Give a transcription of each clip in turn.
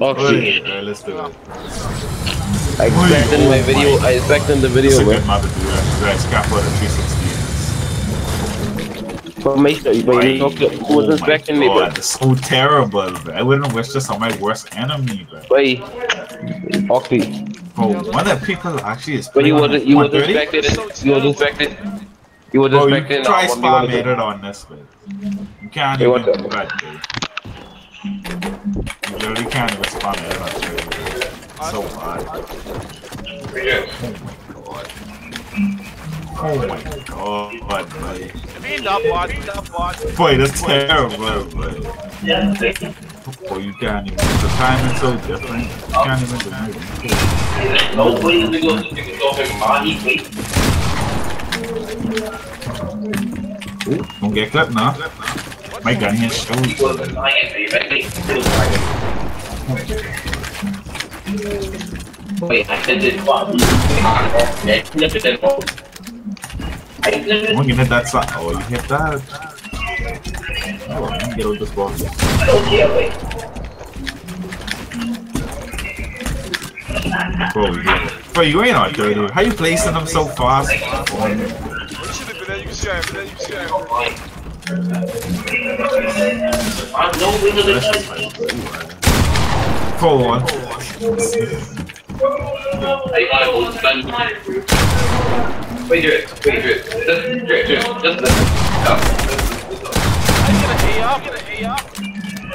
Okay. Alright, let's do it. I expect in my video. I expect in the video, It's a good map to do that. Right, scrap for the 360. But make sure you, but you talk to who was expecting me, bro. it's so terrible, bro. I wouldn't wish this on my worst enemy, bro. Wait. Okay. Bro, one of the people actually is But you playing wasn't. You wasn't 130? expected. You wasn't expected. You wasn't Bro, you expecting. try uh, what spam wanted on this, bro. You can't even what's up? do that, bro. You literally can't even spam edit on this, bro. So bad. Oh my god, boy. We love what, we love what. Boy, that's terrible, boy. Boy, you can't even. The timing's so different. You can't even do it. No way to go to the top of money, Don't get clipped now. My gun here shows. Wait, I said it once. Look at that one. I didn't When you hit that side, oh, you hit that. Oh, me get out this wait. Bro, you, bro, you ain't on 30. How you placing them so fast? You should have been there, you can see I am there, you can see I no winner than Pull one. I gotta go to. Wait, do it. Wait, do it. Just do it. Do it. Just listen. I get an A up, get an A up.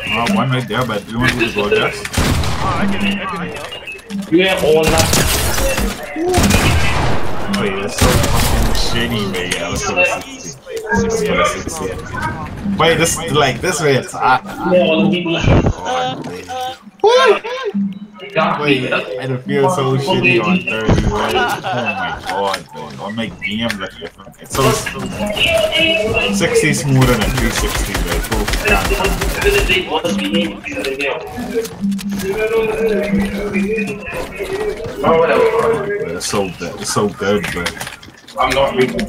Oh, one right there, but do you want to go just? Ah, I get it, I get it. You have all that. Wait, that's so fucking shitty, man. Yeah, let's go Wait, this, like, this way it's hot. People. Wait, I don't feel so shitty on 30, right? Oh my god, man. I'll make look different. It's so 60 smoother than 360, right? Down. Oh. It's so good. It's so good, but I'm not reading.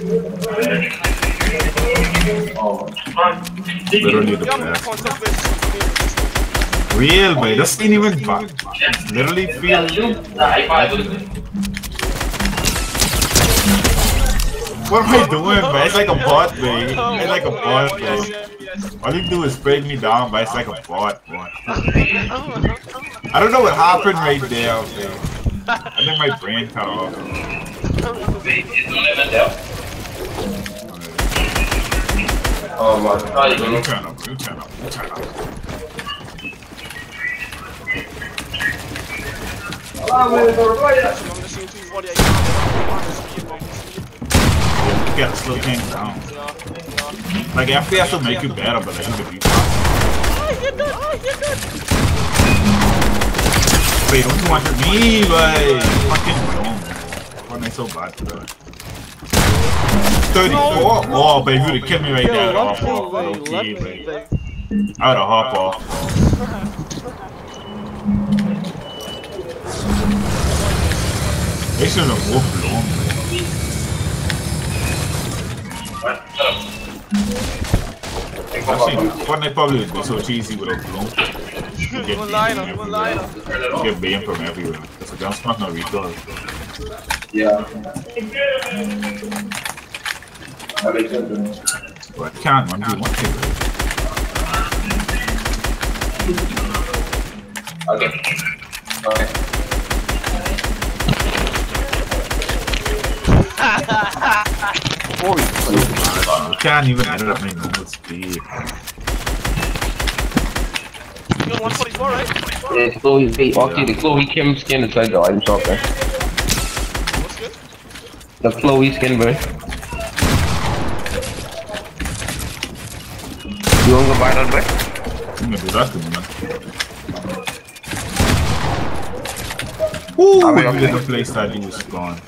Oh, literally the best. Real, but this ain't even bad. Literally feel. What am I doing, man? It's like a bot, man. It's like a bot, Oh, man. All you do is break me down, but it's like a bot, man. I don't know what happened right there, man. I think my brain cut off. Oh, up. I'm listening to his body, I can't You gotta slow things down. Like FPS will make you better, but like you could be Wait, don't you want me, like fucking dumb. Why am I so bad for that? 34? Oh, baby, you would've killed me right there. Yo, Hop lucky, off, wait, low key, lucky, baby. I would've hop off. They shouldn't have walked along, man. Actually, Fortnite probably would be so cheesy without bloom. Get One beam liner, one liner. everywhere. Get beam from everywhere. That's a gun smack, no recoil. Yeah. That makes sense. But I can't run one thing. Okay. Okay. You can't even edit up my normal speed. You got 144, right? 144? Yeah, Chloe, hey, okay, the Chloe Kim skin inside the item shop, man. What's good? The Chloe skin, bro. You wanna go buy that, bro? I'm gonna do that to me, man. Ooh, mean, if you did the place that he was gone.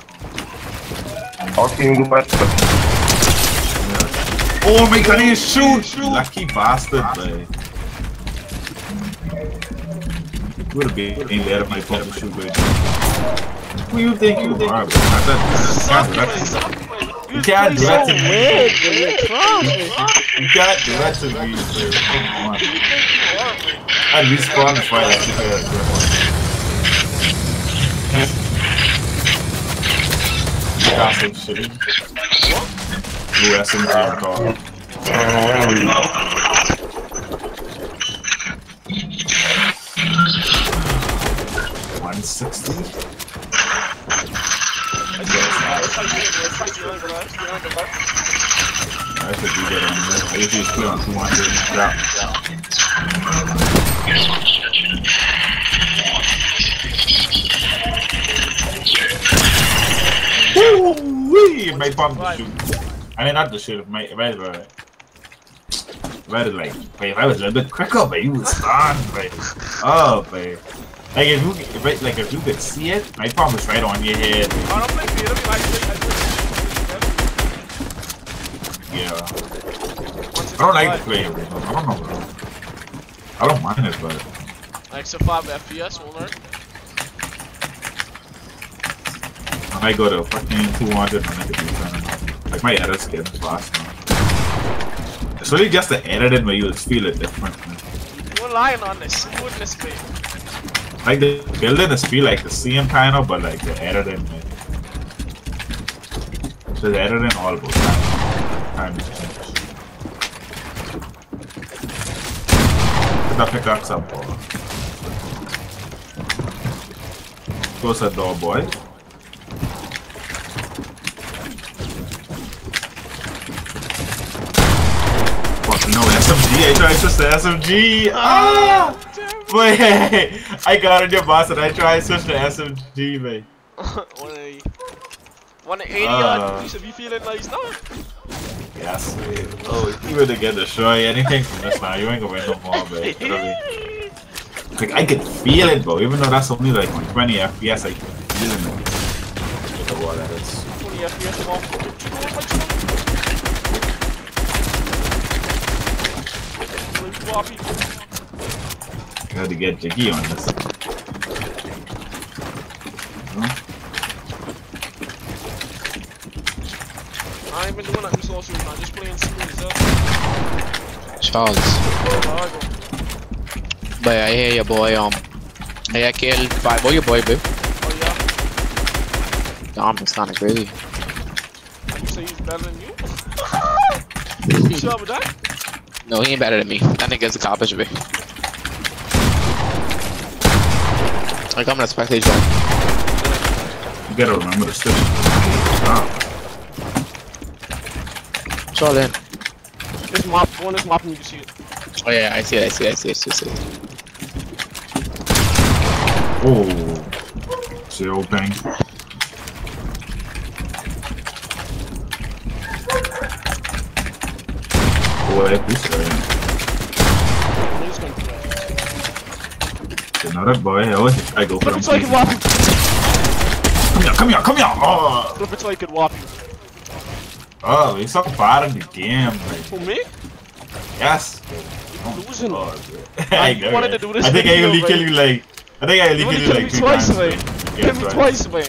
Okay, you can go buy that. Oh my god, he shoot! Lucky bastard, man. Would have been in there if my phone was shoot good. Who you think you are, bro? Not that- You can't do that to me. You can't do that to me. You can't do that to me, bro. Come on. I'd respawn the fight like Gossip shitty. Blue SMG on top. One sixty. I should be good on this. I usually play on two hundred. Yeah. Woo-wee! My pump the shoot. I mean, not the shoot. My right, right. Right, like, wait, if I was a little bit quicker, but you was stunned, babe. Oh, babe. Like if you, if it, like if you could see it, my palm was right on your head. I don't play theater, I play, Yeah. I don't like to play. I don't know, bro. I don't mind it, but Like, so 5 FPS, we'll learn. I go to fucking 200, I make it do Like my edit's getting fast now. It's really just the editing where you feel it different. Man. You're lying on this smoothness, babe. Like the building is feel like the same kind of, but like the editing, man. So the editing all goes time. Time to change. The pickaxe up, boy. Close the door, boy. Fuck no, SMG. I tried to switch the SMG. Ah! Wait, I got on your boss and I tried to switch the SMG, mate. 180. 180 Uh. odd, you should be feeling nice now. Yes. Oh, you better get destroy anything from this now. You ain't gonna win no more, mate. Literally. Like, I can feel it, bro. Even though that's only like 20 FPS, I can feel it. What the wall that is. 20 FPS, come on. Really floppy. Got to get jiggy on this. I ain't been doing nothing social, man. Just playing smooth, huh? Charles. Oh, Boy, I hear your boy, um. Hey, I killed five. Boy, your boy, babe. oh yeah? Damn, that's kinda crazy. You say he's better than you? you sure with that? No, he ain't better than me. That nigga's a cop, should be. Like, I'm gonna spectate you. You gotta remember the switch. Ah, It's all in. This mop, go on this mop you can see it. Oh, yeah, I see it, I see it, I see it, I see it. I see it. Oh. Zero bang. Boy, this guy. I'm gonna do that. You know that boy, I I go for him. it so I can whop you. Come here, come here, come here! Oh, Flip it so I can whop you. Oh he's so far in the game, like, For me? yes. Oh, losing. Oh, I know, wanted to do this I think I only kill you like, I think I only You kill you like two twice, times. man. like. Kill me twice, man.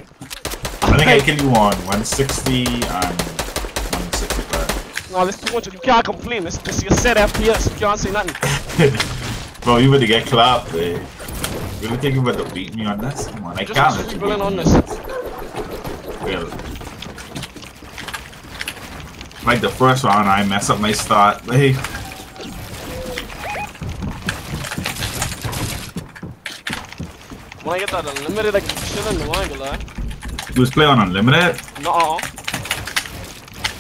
I think I kill you on 160 and 165. No, this too much. You can't complain. This, is your set FPS. You can't say nothing. Bro, you better get clapped, man. You really think you better beat me on this? Come on, I Just can't let you beat on this. Really. Like the first round, I mess up my start. Like, When I get that unlimited, I can the line, gonna lie. you was playing on unlimited. No,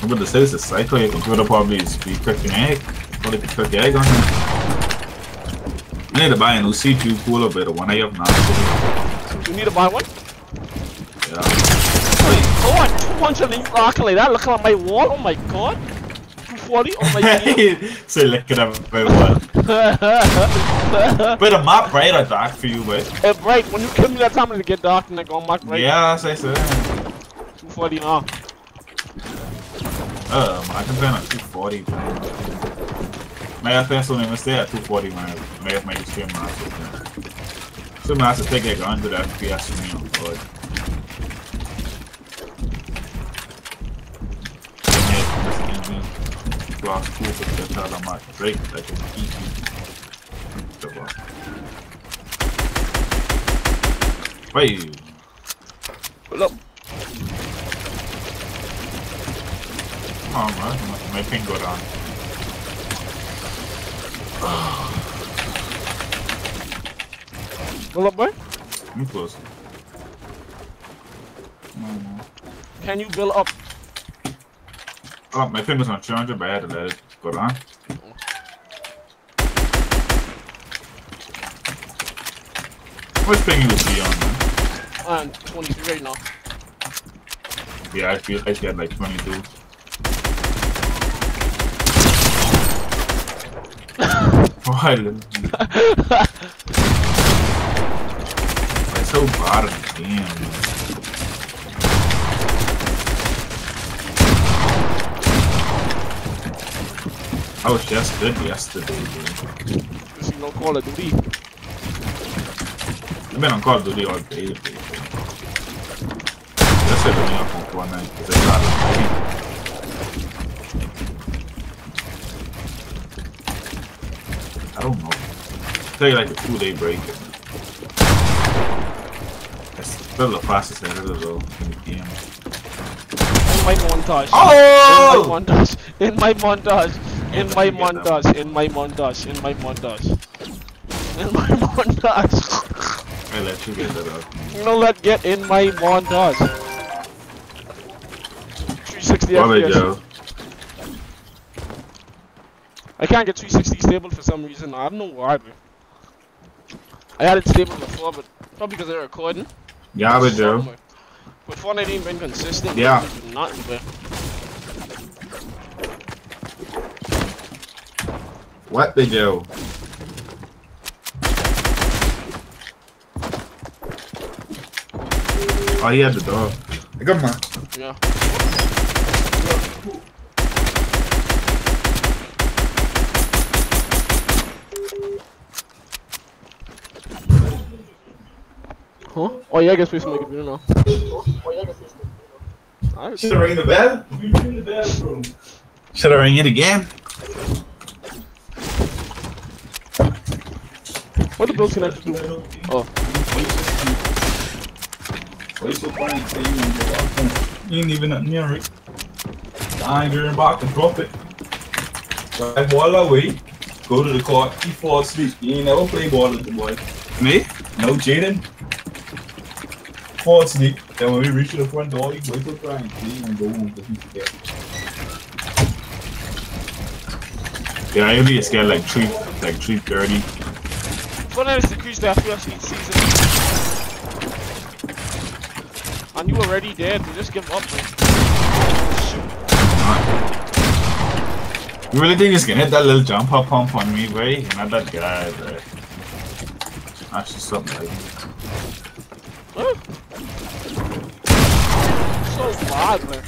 I'm about to say this is psycho. Your computer probably be cooking egg. Probably could cook egg on here. I need to buy a new CPU cooler, but the one I have now. you need to buy one. Yeah. Oh, I 200 leave like that. Look at my wall. Oh my god. 240. Oh my god. so look at wait, what? But the map right or dark for you, wait. Eh, right, when you kill me that time, it'll get dark and I go mark right. Yeah, I said. 240 now. Uh, man, I can play on 240, man. My FPS only must stay at 240, man. May have made the stream master. Stream master take like 100 FPS for me on board. była kółko, które trzeba zamać. Drake, takie kiki. To była. My finger on. Hold up, boy? I'm close. Can you build up Oh, my ping was on 200, but I had to let it go down. Which ping you was be on, man? I'm 23 right now. Yeah, I feel I had like 22. Why? It's so the game, man. I was just good yesterday. You no Call of Duty. I've been on Call of Duty all day. That's it, me up on Fortnite, because I got it. I don't know. Take like a two day break. It's still the fastest editor though in the game. In my montage. Oh! In my montage. In my montage. In my montage. In my montage. In my montage. In my montage. I let you get that out. You know let get in my montage. 360 Love it, FPS. Joe. I can't get 360 stable for some reason. I don't know why. I had it stable before, but probably because they're recording. Yeah, but Joe. But Fortnite ain't been consistent. Yeah. Nothing, but What the Joe? Oh, he had the dog. Come on. yeah. Huh? Oh yeah, I guess we should make it video now. Should I ring the bell? Ring the bell, Should I ring it again? What the bills connected to? Oh. You ain't even nothing near it. I ain't getting back and drop it. Drive ball away. Go to the court. He fall asleep. He ain't never play ball with the boy. Me? No Jaden. Fall asleep. Then when we reach the front door, he wake up crying. He ain't gonna go home because he forget. Yeah, I usually just get like three, like three thirty. Fortnite is decreased the FPS each season. And you already dead, you just give up, man. You really think he's gonna hit that little jump up pump on me, way? Not that guy, bro. That's just something like. Huh? So bad, man.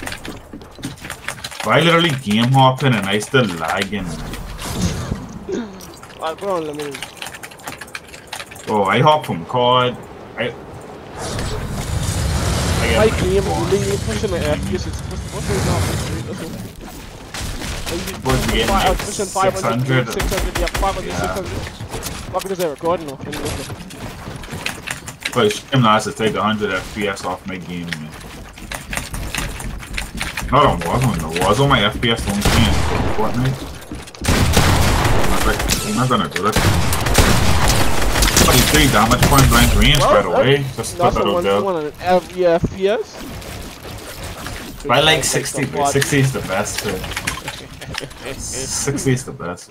Why literally game hopping and I still lagging? Alright, on, let me. Oh, I hop from COD. I. I game, really pushing the FPS, it's what's going on? That's what. What's the game? 500, 600. 600, yeah, 500, Yeah. 600. Fuck, is that recording me look. But shame not to take 100 FPS off my game, man. Not on Warzone, though. Warzone, my FPS don't change. Fortnite. I'm not, like, I'm not gonna do that. 23 damage point blank range Well, right away. Just put that the out there. one on FPS. I like 60, but 60 is the best. uh, 60 is the best.